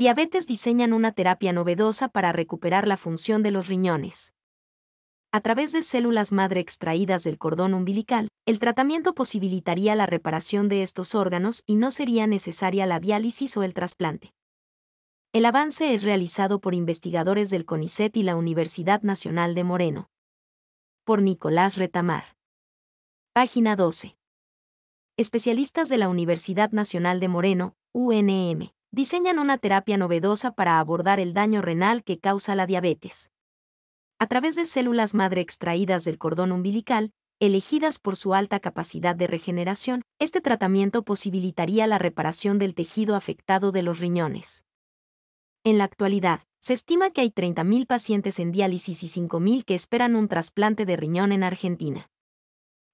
Diabetes diseñan una terapia novedosa para recuperar la función de los riñones. A través de células madre extraídas del cordón umbilical, el tratamiento posibilitaría la reparación de estos órganos y no sería necesaria la diálisis o el trasplante. El avance es realizado por investigadores del CONICET y la Universidad Nacional de Moreno. Por Nicolás Retamar. Página 12. Especialistas de la Universidad Nacional de Moreno, UNM diseñan una terapia novedosa para abordar el daño renal que causa la diabetes. A través de células madre extraídas del cordón umbilical, elegidas por su alta capacidad de regeneración, este tratamiento posibilitaría la reparación del tejido afectado de los riñones. En la actualidad, se estima que hay 30.000 pacientes en diálisis y 5.000 que esperan un trasplante de riñón en Argentina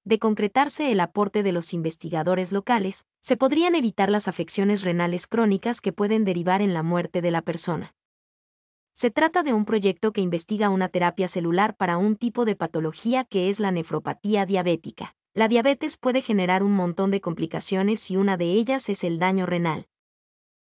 de concretarse el aporte de los investigadores locales, se podrían evitar las afecciones renales crónicas que pueden derivar en la muerte de la persona. Se trata de un proyecto que investiga una terapia celular para un tipo de patología que es la nefropatía diabética. La diabetes puede generar un montón de complicaciones y una de ellas es el daño renal.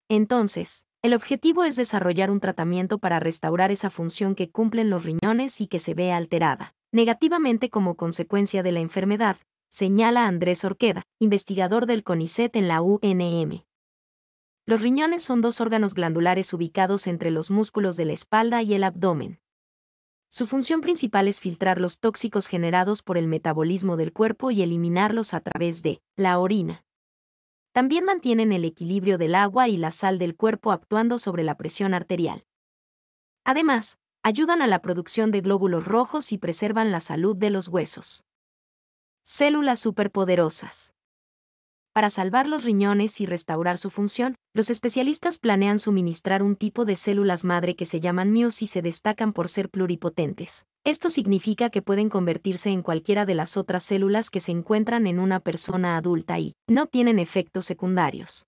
Entonces, el objetivo es desarrollar un tratamiento para restaurar esa función que cumplen los riñones y que se ve alterada negativamente como consecuencia de la enfermedad, señala Andrés Orqueda, investigador del CONICET en la UNM. Los riñones son dos órganos glandulares ubicados entre los músculos de la espalda y el abdomen. Su función principal es filtrar los tóxicos generados por el metabolismo del cuerpo y eliminarlos a través de la orina. También mantienen el equilibrio del agua y la sal del cuerpo actuando sobre la presión arterial. Además, ayudan a la producción de glóbulos rojos y preservan la salud de los huesos. Células superpoderosas. Para salvar los riñones y restaurar su función, los especialistas planean suministrar un tipo de células madre que se llaman MIUS y se destacan por ser pluripotentes. Esto significa que pueden convertirse en cualquiera de las otras células que se encuentran en una persona adulta y no tienen efectos secundarios.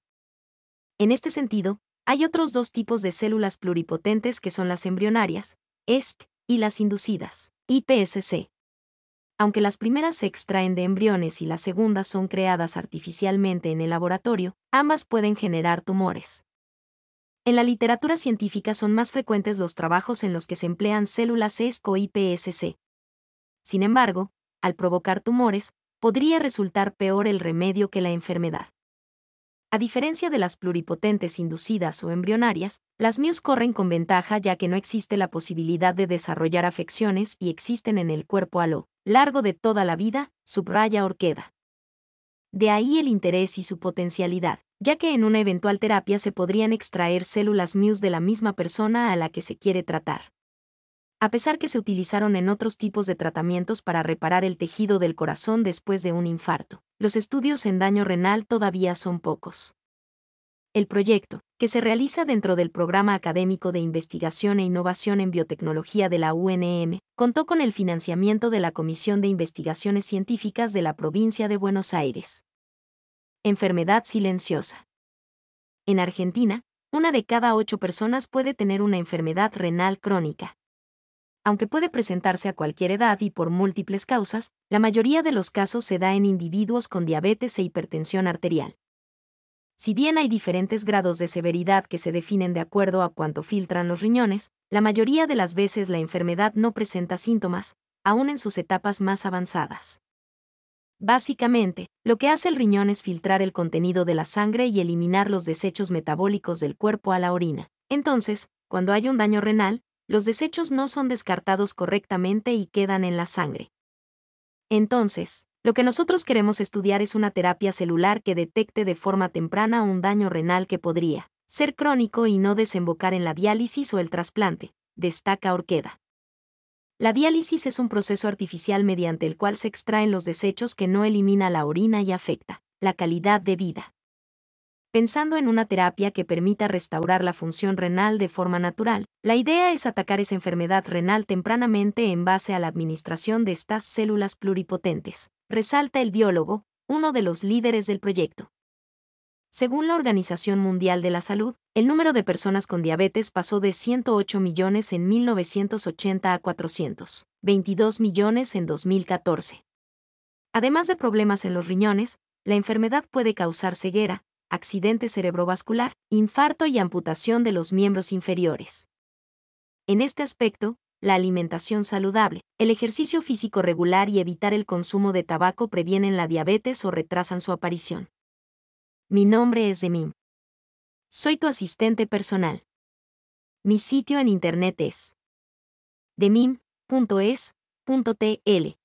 En este sentido, hay otros dos tipos de células pluripotentes que son las embrionarias, ESC, y las inducidas, IPSC. Aunque las primeras se extraen de embriones y las segundas son creadas artificialmente en el laboratorio, ambas pueden generar tumores. En la literatura científica son más frecuentes los trabajos en los que se emplean células ESC o IPSC. Sin embargo, al provocar tumores, podría resultar peor el remedio que la enfermedad. A diferencia de las pluripotentes inducidas o embrionarias, las MIUS corren con ventaja ya que no existe la posibilidad de desarrollar afecciones y existen en el cuerpo a lo largo de toda la vida, subraya Orqueda. De ahí el interés y su potencialidad, ya que en una eventual terapia se podrían extraer células MIUS de la misma persona a la que se quiere tratar. A pesar que se utilizaron en otros tipos de tratamientos para reparar el tejido del corazón después de un infarto los estudios en daño renal todavía son pocos. El proyecto, que se realiza dentro del Programa Académico de Investigación e Innovación en Biotecnología de la UNM, contó con el financiamiento de la Comisión de Investigaciones Científicas de la provincia de Buenos Aires. Enfermedad silenciosa. En Argentina, una de cada ocho personas puede tener una enfermedad renal crónica aunque puede presentarse a cualquier edad y por múltiples causas, la mayoría de los casos se da en individuos con diabetes e hipertensión arterial. Si bien hay diferentes grados de severidad que se definen de acuerdo a cuánto filtran los riñones, la mayoría de las veces la enfermedad no presenta síntomas, aún en sus etapas más avanzadas. Básicamente, lo que hace el riñón es filtrar el contenido de la sangre y eliminar los desechos metabólicos del cuerpo a la orina. Entonces, cuando hay un daño renal, los desechos no son descartados correctamente y quedan en la sangre. Entonces, lo que nosotros queremos estudiar es una terapia celular que detecte de forma temprana un daño renal que podría ser crónico y no desembocar en la diálisis o el trasplante, destaca Orqueda. La diálisis es un proceso artificial mediante el cual se extraen los desechos que no elimina la orina y afecta la calidad de vida. Pensando en una terapia que permita restaurar la función renal de forma natural, la idea es atacar esa enfermedad renal tempranamente en base a la administración de estas células pluripotentes, resalta el biólogo, uno de los líderes del proyecto. Según la Organización Mundial de la Salud, el número de personas con diabetes pasó de 108 millones en 1980 a 422 millones en 2014. Además de problemas en los riñones, la enfermedad puede causar ceguera, accidente cerebrovascular, infarto y amputación de los miembros inferiores. En este aspecto, la alimentación saludable, el ejercicio físico regular y evitar el consumo de tabaco previenen la diabetes o retrasan su aparición. Mi nombre es Demim. Soy tu asistente personal. Mi sitio en internet es demim.es.tl.